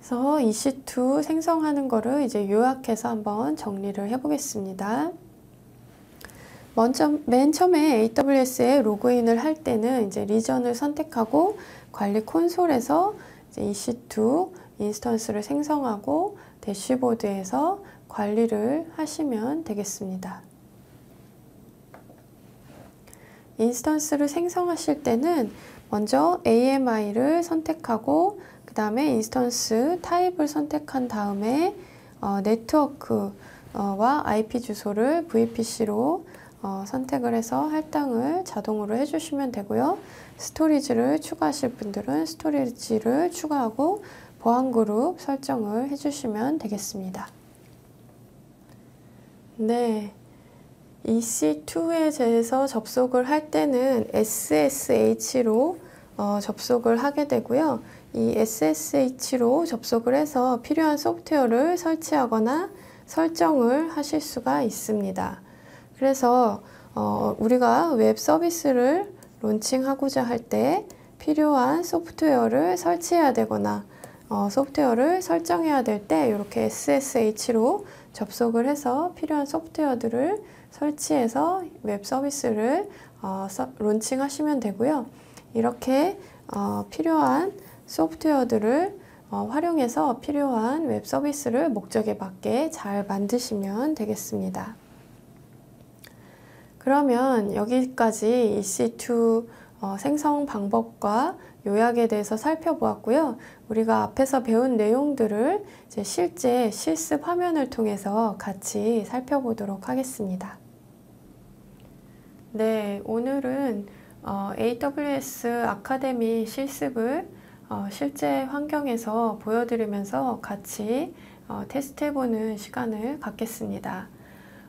그래서 EC2 생성하는 거를 이제 요약해서 한번 정리를 해보겠습니다. 먼저 맨 처음에 AWS에 로그인을 할 때는 이제 region을 선택하고 관리 콘솔에서 이제 EC2 instance를 생성하고 대시보드에서 관리를 하시면 되겠습니다. instance를 생성하실 때는 먼저 AMI를 선택하고 그 다음에 instance 타입을 선택한 다음에 어, 네트워크와 IP 주소를 VPC로 어, 선택을 해서 할당을 자동으로 해주시면 되고요. storage를 추가하실 분들은 storage를 추가하고 보안 그룹 설정을 해주시면 되겠습니다. 네. EC2에 대해서 접속을 할 때는 SSH로 어, 접속을 하게 되고요. 이 SSH로 접속을 해서 필요한 소프트웨어를 설치하거나 설정을 하실 수가 있습니다. 그래서 어, 우리가 웹 서비스를 론칭하고자 할 때 필요한 소프트웨어를 설치해야 되거나 어, 소프트웨어를 설정해야 될 때 이렇게 SSH로 접속을 해서 필요한 소프트웨어들을 설치해서 웹 서비스를 어, 서, 론칭하시면 되고요. 이렇게 어, 필요한 소프트웨어들을 어, 활용해서 필요한 웹 서비스를 목적에 맞게 잘 만드시면 되겠습니다. 그러면 여기까지 EC2 어, 생성 방법과 요약에 대해서 살펴보았고요. 우리가 앞에서 배운 내용들을 실제 실습 화면을 통해서 같이 살펴보도록 하겠습니다. 네, 오늘은 어, AWS 아카데미 실습을 어, 실제 환경에서 보여드리면서 같이 어, 테스트해보는 시간을 갖겠습니다.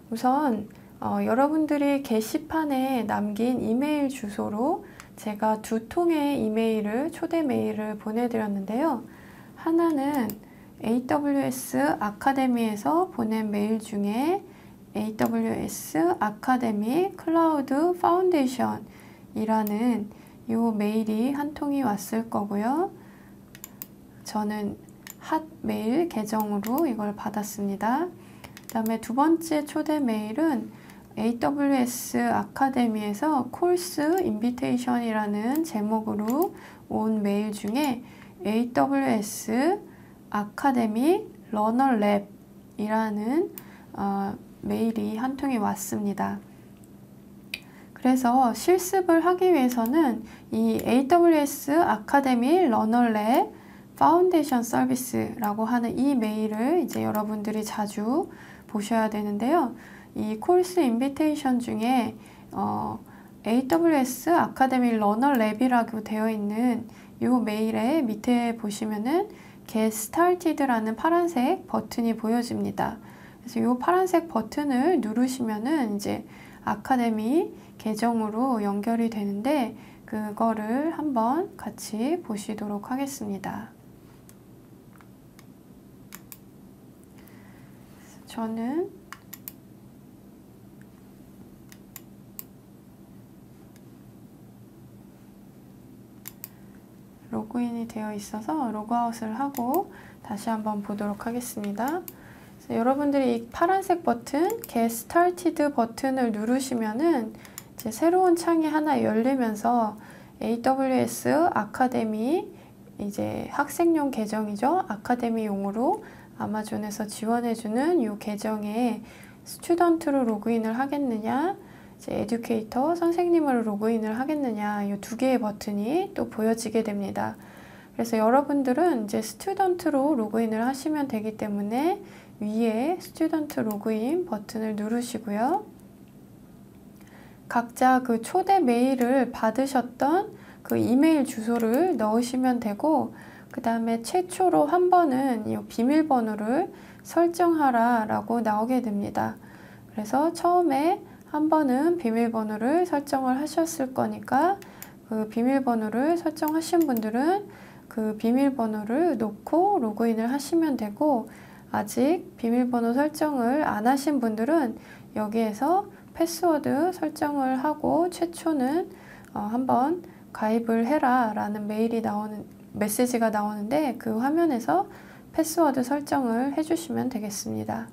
우선 어, 여러분들이 게시판에 남긴 이메일 주소로 제가 두 통의 이메일을 초대 메일을 보내드렸는데요. 하나는 AWS Academy에서 보낸 메일 중에 AWS Academy Cloud Foundation 이라는 이 메일이 한 통이 왔을 거고요. 저는 Hotmail 계정으로 이걸 받았습니다. 그 다음에 두 번째 초대 메일은 AWS 아카데미에서 콜스 인비테이션이라는 제목으로 온 메일 중에 AWS 아카데미 러너 랩이라는 어, 메일이 한 통이 왔습니다. 그래서 실습을 하기 위해서는 이 AWS 아카데미 러너랩 파운데이션 서비스라고 하는 이 메일을 이제 여러분들이 자주 보셔야 되는데요. 이 Course Invitation 중에 어, AWS 아카데미 러너랩이라고 되어 있는 이 메일의 밑에 보시면은 Get Started라는 파란색 버튼이 보여집니다. 그래서 이 파란색 버튼을 누르시면은 이제 아카데미 계정으로 연결이 되는데 그거를 한번 같이 보시도록 하겠습니다. 저는 로그인이 되어 있어서 로그아웃을 하고 다시 한번 보도록 하겠습니다. 여러분들이 이 파란색 버튼, Get Started 버튼을 누르시면은 이제 새로운 창이 하나 열리면서 AWS 아카데미 이제 학생용 계정이죠. 아카데미용으로 아마존에서 지원해주는 이 계정에 student로 로그인을 하겠느냐, 이제 educator 선생님으로 로그인을 하겠느냐 이 두 개의 버튼이 또 보여지게 됩니다. 그래서 여러분들은 이제 student로 로그인을 하시면 되기 때문에 위에 student 로그인 버튼을 누르시고요. 각자 그 초대 메일을 받으셨던 그 이메일 주소를 넣으시면 되고 그 다음에 최초로 한 번은 이 비밀번호를 설정하라 라고 나오게 됩니다. 그래서 처음에 한 번은 비밀번호를 설정을 하셨을 거니까 그 비밀번호를 설정하신 분들은 그 비밀번호를 놓고 로그인을 하시면 되고 아직 비밀번호 설정을 안 하신 분들은 여기에서 패스워드 설정을 하고 최초는 어, 한번 가입을 해라 라는 메일이 나오는 메시지가 나오는데 그 화면에서 패스워드 설정을 해주시면 되겠습니다.